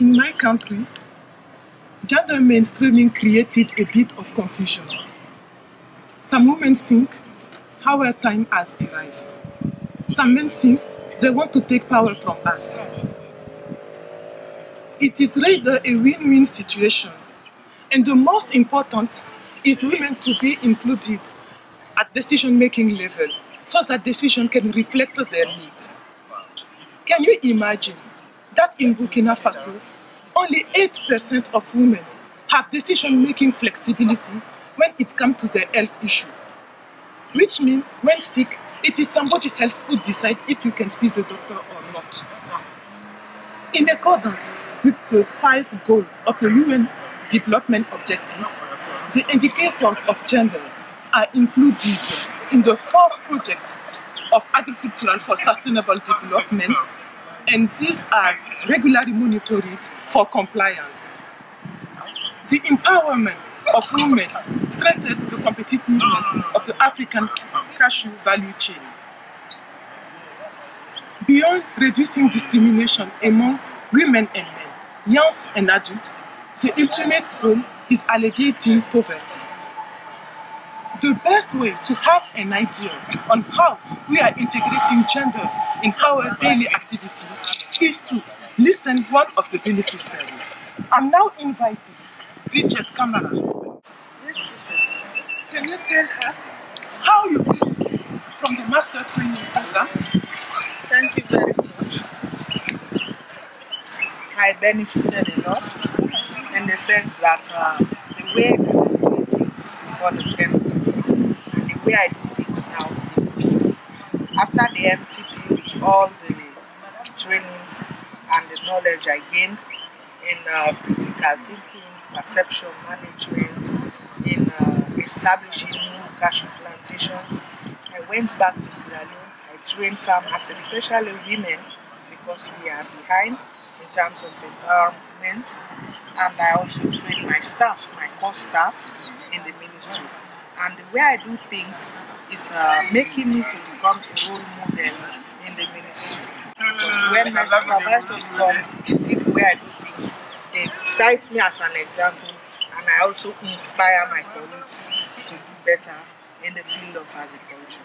In my country, gender mainstreaming created a bit of confusion. Some women think our time has arrived. Some men think they want to take power from us. It is rather a win-win situation. And the most important is women to be included at decision-making level so that decision can reflect their needs. Can you imagine that in Burkina Faso, only 8% of women have decision-making flexibility when it comes to their health issue. Which means when sick, it is somebody else who decides if you can see the doctor or not. In accordance with the five goals of the UN Development Objective, the indicators of gender are included in the fourth project of agricultural for sustainable development and these are regularly monitored for compliance. The empowerment of women strengthens the competitiveness of the African cashew value chain. Beyond reducing discrimination among women and men, young and adults, the ultimate goal is alleviating poverty. The best way to have an idea on how we are integrating gender in our daily activities is to listen one of the beneficiaries. I'm now inviting Bridget Kamara. Yes, Bridget. Can you tell us how you benefit from the master training program? Thank you very much. I benefited a lot in the sense that uh, the way I was doing things before the MTP and the way I do things now. After the MTP, with all the trainings and the knowledge I gained in uh, critical thinking, perception management, in uh, establishing new cashew plantations, I went back to Sierra Leone. I trained farmers, especially women, because we are behind in terms of empowerment. And I also train my staff, my core staff in the ministry. And the way I do things is uh, making me to become a role model in the ministry. Because mm-hmm. when my supervisors come, they see the way I do things, they cite me as an example, and I also inspire my colleagues to do better in the field of agriculture.